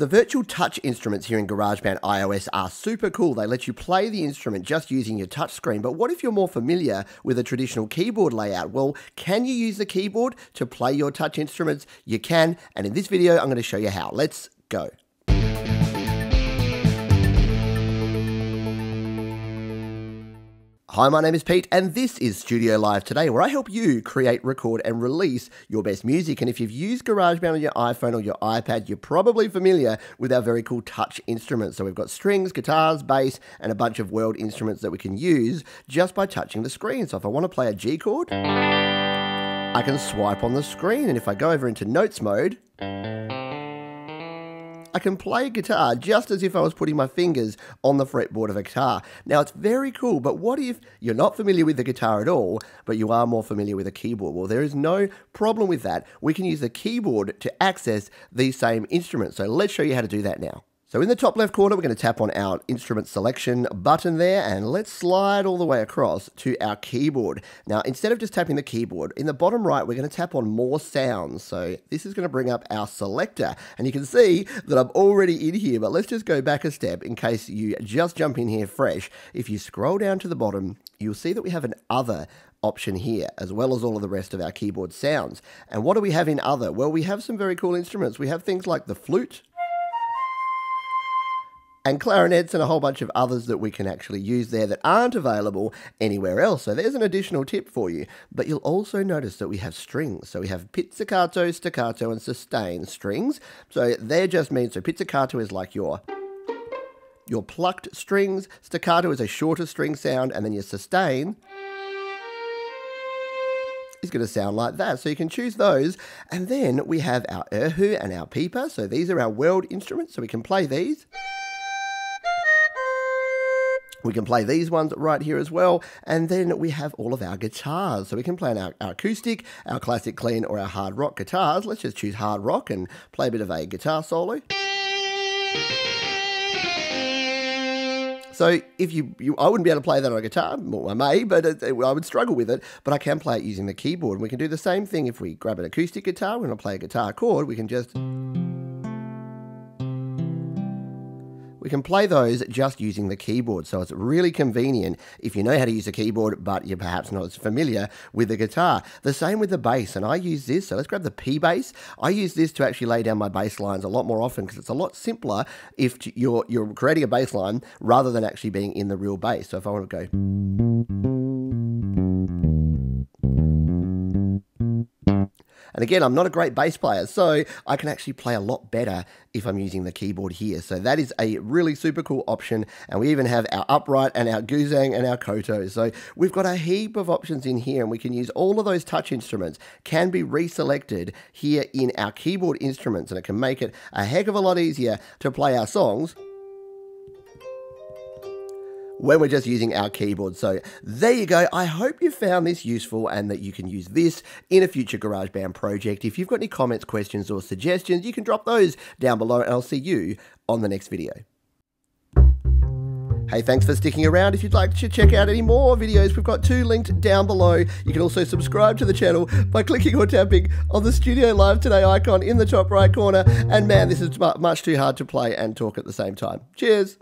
The virtual touch instruments here in GarageBand iOS are super cool. They let you play the instrument just using your touch screen. But what if you're more familiar with a traditional keyboard layout? Well, can you use the keyboard to play your touch instruments? You can, and in this video, I'm going to show you how. Let's go. Hi, my name is Pete, and this is Studio Live today, where I help you create, record, and release your best music. And if you've used GarageBand on your iPhone or your iPad, you're probably familiar with our very cool touch instruments. So we've got strings, guitars, bass, and a bunch of world instruments that we can use just by touching the screen. So if I want to play a G chord, I can swipe on the screen. And if I go over into notes mode, I can play guitar just as if I was putting my fingers on the fretboard of a guitar. Now, it's very cool, but what if you're not familiar with the guitar at all, but you are more familiar with a keyboard? Well, there is no problem with that. We can use the keyboard to access these same instruments. So let's show you how to do that now. So in the top left corner, we're going to tap on our instrument selection button there and let's slide all the way across to our keyboard. Now, instead of just tapping the keyboard, in the bottom right, we're going to tap on more sounds. So this is going to bring up our selector and you can see that I'm already in here, but let's just go back a step in case you just jump in here fresh. If you scroll down to the bottom, you'll see that we have an other option here, as well as all of the rest of our keyboard sounds. And what do we have in other? Well, we have some very cool instruments. We have things like the flute, and clarinets and a whole bunch of others that we can actually use there that aren't available anywhere else. So there's an additional tip for you. But you'll also notice that we have strings. So we have pizzicato, staccato, and sustain strings. So they're just mean, so pizzicato is like your your plucked strings, staccato is a shorter string sound, and then your sustain is going to sound like that. So you can choose those. And then we have our erhu and our pipa. So these are our world instruments, so we can play these. We can play these ones right here as well. And then we have all of our guitars. So we can play our, our, acoustic, our classic clean, or our hard rock guitars. Let's just choose hard rock and play a bit of a guitar solo. So if you, you, I wouldn't be able to play that on a guitar. Well, I may, but it, it, I would struggle with it. But I can play it using the keyboard. And we can do the same thing if we grab an acoustic guitar. We're going to play a guitar chord. We can just... We can play those just using the keyboard, so it's really convenient if you know how to use a keyboard, but you're perhaps not as familiar with the guitar. The same with the bass, and I use this, so let's grab the P bass. I use this to actually lay down my bass lines a lot more often because it's a lot simpler if you're, you're creating a bass line rather than actually being in the real bass. So if I want to go... And again, I'm not a great bass player, so I can actually play a lot better if I'm using the keyboard here. So that is a really super cool option. And we even have our upright and our guzheng and our koto. So we've got a heap of options in here and we can use all of those touch instruments can be reselected here in our keyboard instruments and it can make it a heck of a lot easier to play our songs when we're just using our keyboard. So there you go. I hope you found this useful and that you can use this in a future GarageBand project. If you've got any comments, questions, or suggestions, you can drop those down below and I'll see you on the next video. Hey, thanks for sticking around. If you'd like to check out any more videos, we've got two linked down below. You can also subscribe to the channel by clicking or tapping on the Studio Live Today icon in the top right corner. And man, this is much too hard to play and talk at the same time. Cheers.